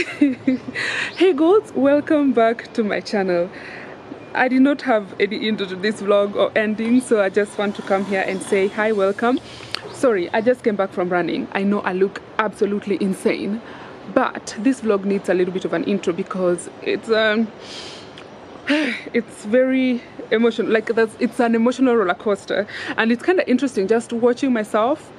hey girls welcome back to my channel. I did not have any intro to this vlog or ending so i just want to come here and say hi welcome. Sorry i just came back from running. I know i look absolutely insane but this vlog needs a little bit of an intro because it's um it's very emotional like that's it's an emotional roller coaster. And it's kind of interesting just watching myself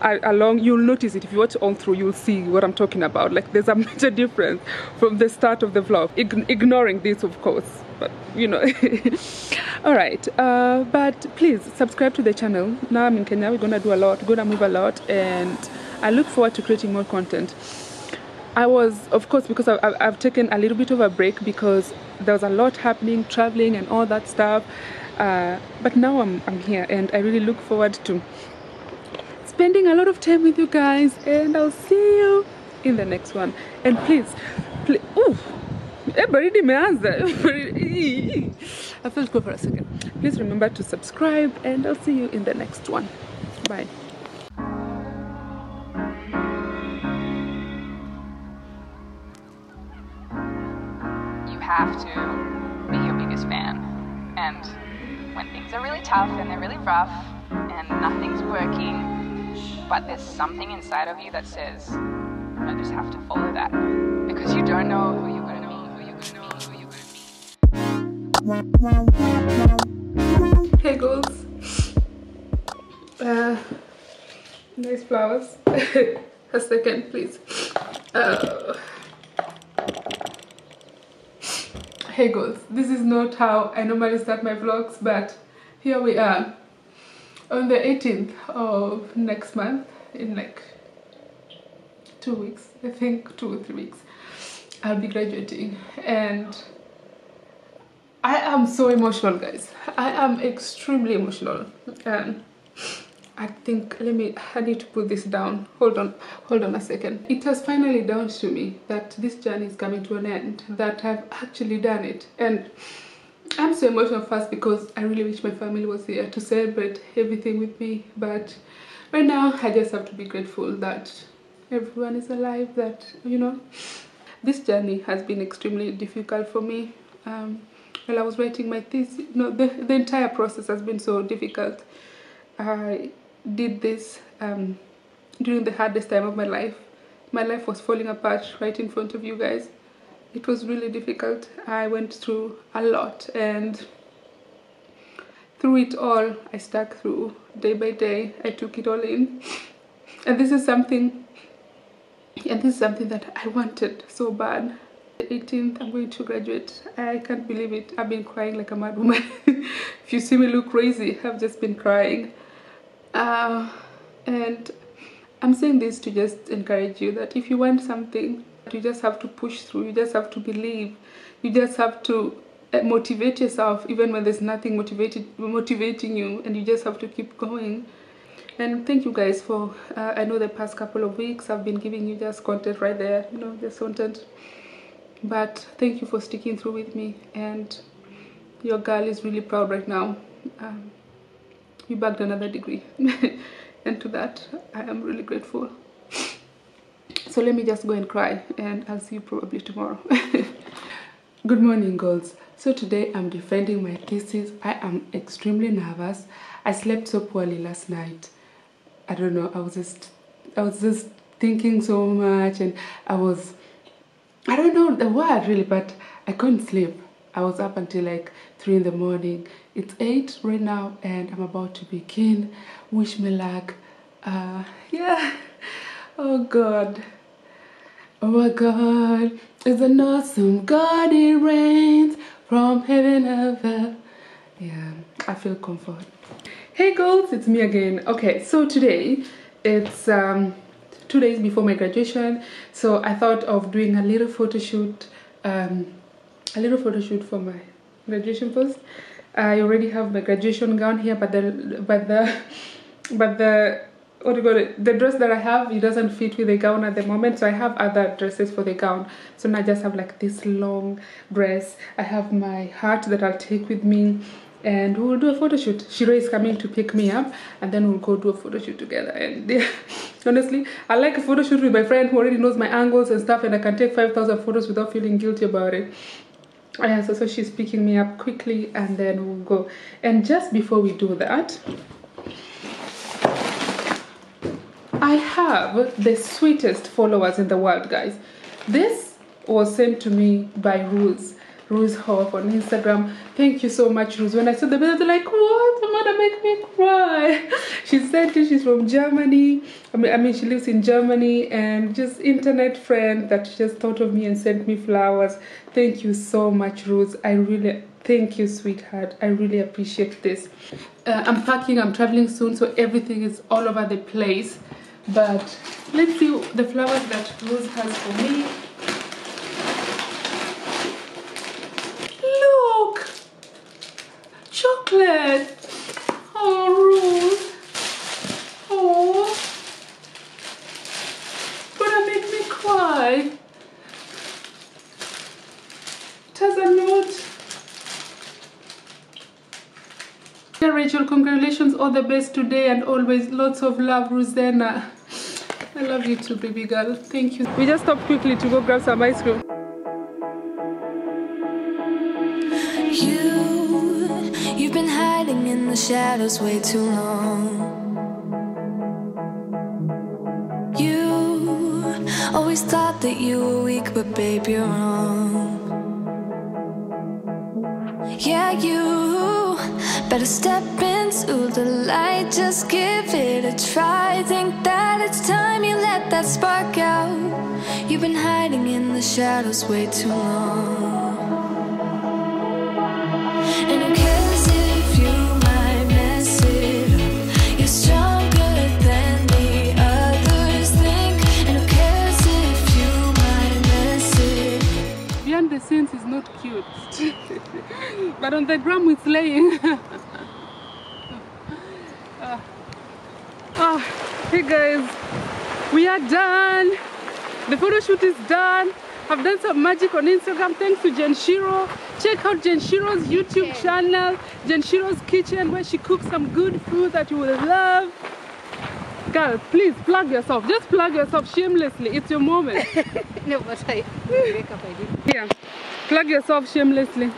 along you'll notice it. If you watch all through you'll see what i'm talking about. Like there's a major difference from the start of the vlog. Ign ignoring this of course but you know. All right uh, but please subscribe to the channel. Now i'm in kenya we're gonna do a lot we're gonna move a lot and i look forward to creating more content. I was, of course, because I've, I've, taken a little bit of a break because there was a lot happening, traveling and all that stuff. Uh, but now I'm, I'm here and I really look forward to spending a lot of time with you guys and I'll see you in the next one. And please, please, ooh, eh, baridi imeanza. I felt go for a second. Please remember to subscribe and I'll see you in the next one. Bye. You have to be your biggest fan. And when things are really tough and they're really rough and nothing's working, but there's something inside of you that says, I just have to follow that. Because you don't know who you're to meet, who you're to meet, who you're meet. Hey girls. Uh, nice flowers. a second, please. Uh, hey girls this is not how i normally start my vlogs but here we are on the 18th of next month in like two weeks i think two or three weeks i'll be graduating. And i am so emotional guys. I am extremely emotional. And I think let me I need to put this down. Hold on hold on a second. It has finally dawned to me that this journey is coming to an end that I've actually done it. And I'm so emotional first because I really wish my family was here to celebrate everything with me but right now I just have to be grateful that everyone is alive that you know this journey has been extremely difficult for me um, while I was writing my thesis no the, the entire process has been so difficult I did this um, during the hardest time of my life. My life was falling apart right in front of you guys. It was really difficult. I went through a lot and through it all, I stuck through day by day. I took it all in. And this is something, and this is something that I wanted so bad. The 18th, I'm going to graduate. I can't believe it. I've been crying like a mad woman. if you see me look crazy, I've just been crying uh, and I'm saying this to just encourage you that if you want something you just have to push through you just have to believe you just have to uh, motivate yourself even when there's nothing motivated motivating you and you just have to keep going. And thank you guys for uh, I know the past couple of weeks I've been giving you just content right there you know just content. But thank you for sticking through with me and your girl is really proud right now. Um, you bagged another degree. And to that I am really grateful so let me just go and cry and I'll see you probably tomorrow good morning girls so today I'm defending my thesis I am extremely nervous I slept so poorly last night I don't know I was just I was just thinking so much and I was I don't know the word really but I couldn't sleep I was up until like 3 in the morning. It's 8 right now and I'm about to begin. Wish me luck. Uh, yeah. Oh God. Oh my God. It's an awesome God. It rains from heaven above. Yeah, I feel comfort. Hey girls, it's me again. Okay, so today it's um, two days before my graduation. So I thought of doing a little photo shoot um, a little photo shoot for my graduation post i already have my graduation gown here but the but the but the what the dress that i have it doesn't fit with the gown at the moment so i have other dresses for the gown so now i just have like this long dress i have my hat that i'll take with me and we'll do a photo shoot. Shiro is coming to pick me up, and then we'll go do a photo shoot together. And yeah, honestly, I like a photo shoot with my friend who already knows my angles and stuff, and I can take 5,000 photos without feeling guilty about it. Yeah, so, so she's picking me up quickly, and then we'll go. And just before we do that, I have the sweetest followers in the world, guys. This was sent to me by Rose. Rose Hoff on Instagram. Thank you so much, Rose. When I saw the video, like, what? Gonna make me cry. she said it, she's from Germany. I mean, I mean, she lives in Germany and just internet friend that just thought of me and sent me flowers. Thank you so much, Rose. I really thank you, sweetheart. I really appreciate this. Uh, I'm packing, I'm traveling soon, so everything is all over the place. But let's see the flowers that Rose has for me. Look! Chocolate! Oh, Rose! Oh! Gonna make me cry. Has a note. Dear Rachel, congratulations, all the best today and always. Lots of love, Rosanna. Love you too, baby girl. Thank you. We just stopped quickly to go grab some ice cream. You, you've been hiding in the shadows way too long. You always thought that you were weak, but babe, you're wrong. Yeah, you better step into the light, just give it a try. Think that it's time you let that spark out. You've been hiding in the shadows way too long. And who cares if you might mess it up? You're stronger than the others think. And who cares if you might mess it Behind the scenes is not cute. but on the gram it's laying. Ah, hey guys, we are done. The photo shoot is done. I've done some magic on Instagram thanks to Jen Shiro. Check out Jen Shiro's YouTube channel, Jen Shiro's Kitchen, where she cooks some good food that you will love. Girl, please plug yourself. Just plug yourself shamelessly. It's your moment. No, but I wake up, I did. Here, plug yourself shamelessly.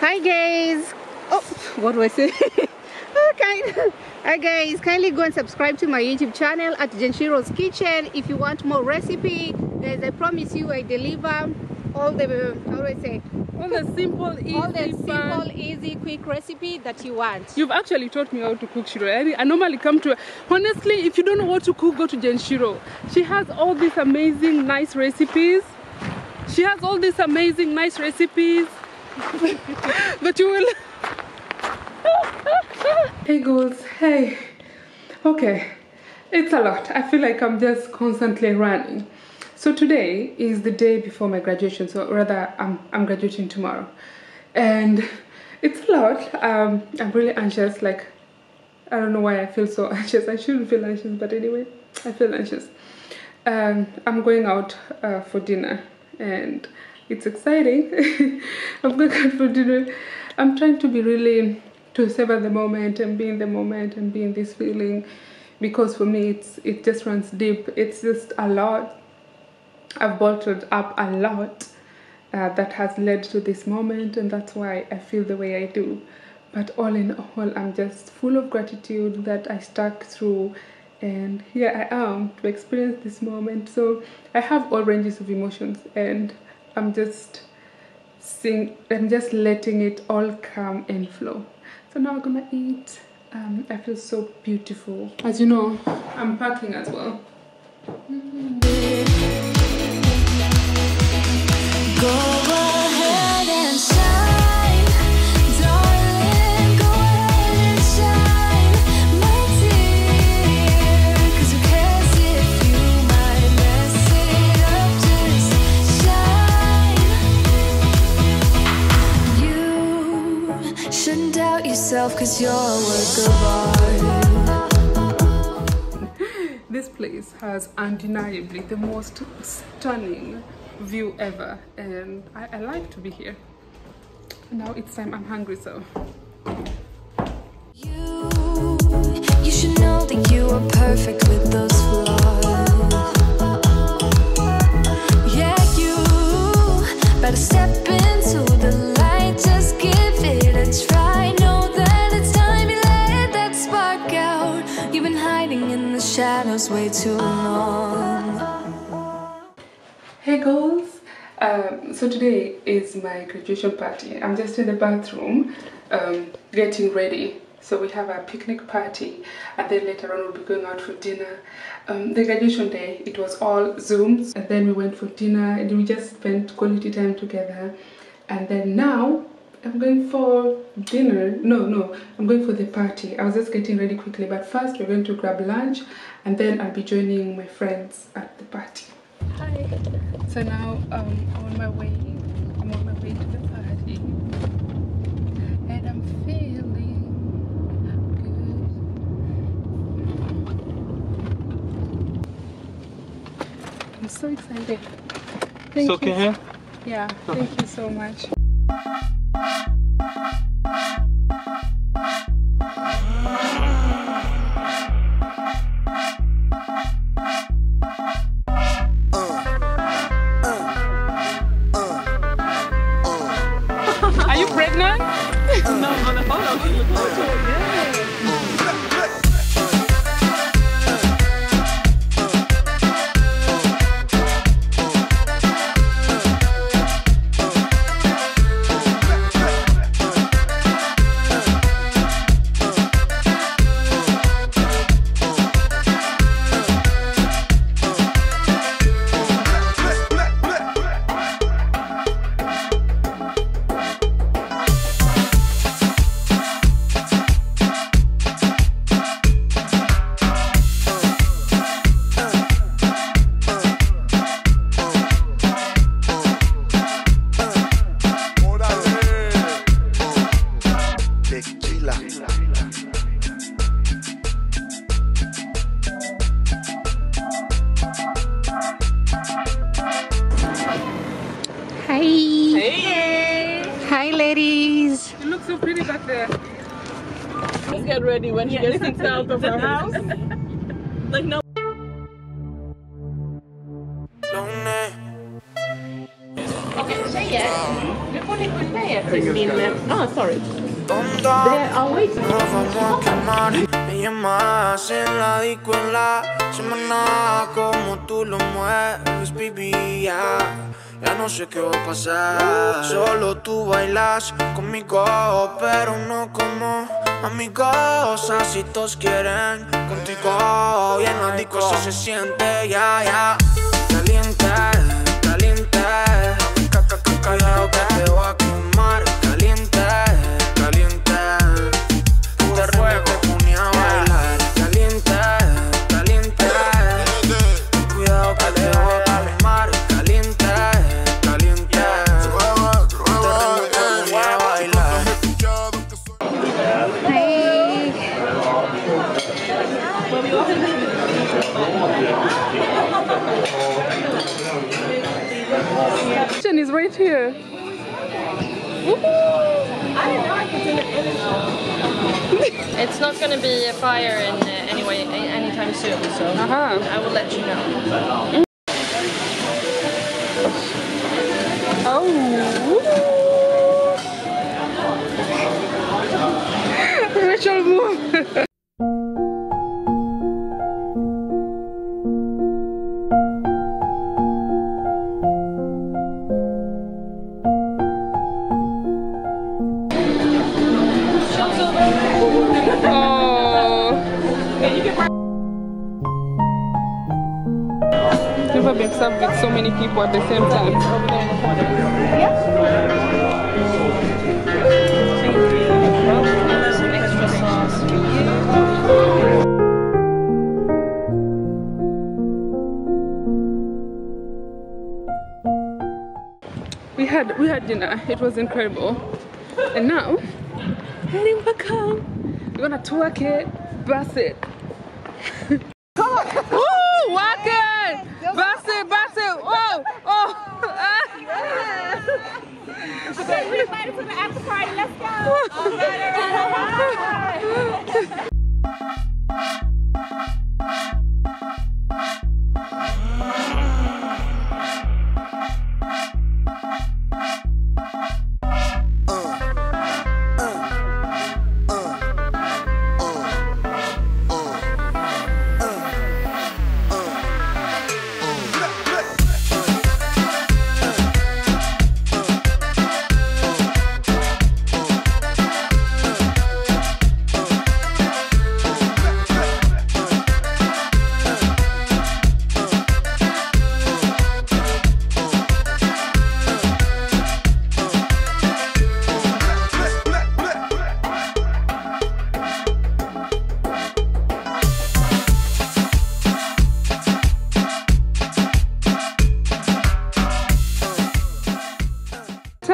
Hi guys. Oh, what do I say? okay. Hi guys, kindly go and subscribe to my YouTube channel at Jenshiro's Kitchen. If you want more recipe, as I promise you, I deliver all the how do I say All the simple, easy, all the fun. simple, easy, quick recipe that you want. You've actually taught me how to cook shiro. I, I normally come to honestly, if you don't know what to cook, go to Jen Shiro. She has all these amazing, nice recipes. She has all these amazing, nice recipes. but you will. Hey, girls. Hey. Okay. It's a lot. I feel like I'm just constantly running. So today is the day before my graduation. So rather, I'm I'm graduating tomorrow, and it's a lot. Um, I'm really anxious. Like I don't know why I feel so anxious. I shouldn't feel anxious, but anyway, I feel anxious. Um, I'm going out uh, for dinner, and it's exciting. I'm going out for dinner. I'm trying to be really to savor the moment and be in the moment and be in this feeling, because for me, it's it just runs deep. It's just a lot. I've bottled up a lot uh, that has led to this moment, and that's why I feel the way I do. But all in all, I'm just full of gratitude that I stuck through, and here I am to experience this moment. So I have all ranges of emotions, and I'm just seeing I'm just letting it all come and flow. So now I'm gonna eat. Um, I feel so beautiful. As you know, I'm packing as well. Go ahead 'cause you're work of art. This place has undeniably the most stunning view ever, and I, I like to be here. now it's time. I'm hungry, so You, you should know that you are perfect with those so today is my graduation party. I'm just in the bathroom um, getting ready. So we have a picnic party and then later on we'll be going out for dinner. Um, the graduation day, it was all Zooms and then we went for dinner and we just spent quality time together. And then now I'm going for dinner. No, no, I'm going for the party. I was just getting ready quickly, but first we're going to grab lunch and then I'll be joining my friends at the party. Hi. So now um, I'm on my way. I'm on my way to the party, and I'm feeling good. I'm so excited. Thank you. Yeah. Thank you so much. Okay, say it. Ah, sorry. There, I'll wait. Nos vamos a quemar. Me llamas en la disco en la semana como tú lo mueves, baby. Ya, no sé qué va a pasar. Solo tú bailas conmigo, pero no como amigos. Así todos quieren contigo. Y en la disco se siente, ya, ya. It's not gonna be a fire in uh, anyway anytime soon, so Aha. I will let you know. Oh. Rachel, Been served with so many people at the same time. You. We had we had dinner. It was incredible. And now heading back home. We're gonna twerk it, bust it. Woo! Work it! Bust it, bust it! Whoa! Oh! Okay, we invited to the after party. Let's go. All right, all right, all right.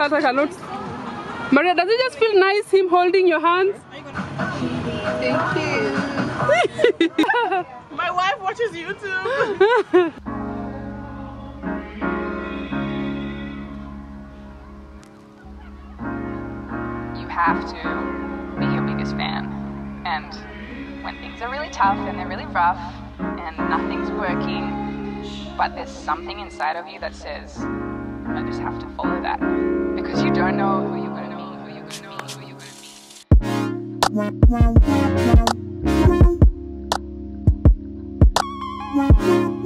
Tata cannot. Maria, does it just feel nice him holding your hands? Thank you. My wife watches YouTube. You have to be your biggest fan. And when things are really tough and they're really rough and nothing's working, but there's something inside of you that says, I just have to follow that. Because you don't know who you're gonna meet, who you're gonna meet, who you're gonna meet.